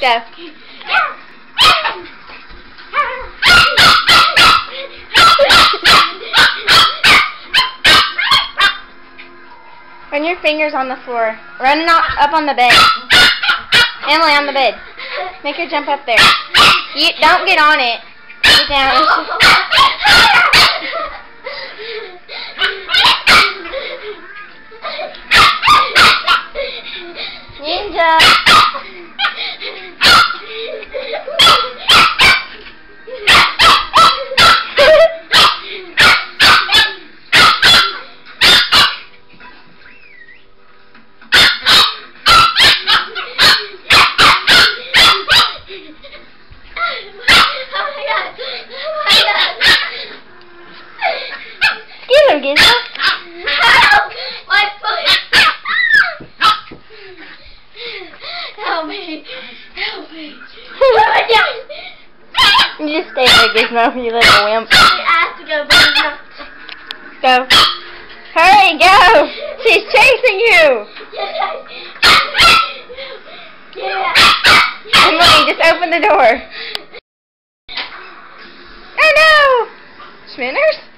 Go. Run your fingers on the floor. Run up on the bed. Emily, on the bed. Make her jump up there. You don't get on it. Get down. Get. Help! My foot! Help me! Help me! You just stay there, Gizmo, you little wimp. I have to go, but Go. Hurry, go! She's chasing you! Yeah. Emily, just open the door. Oh no! Spinners?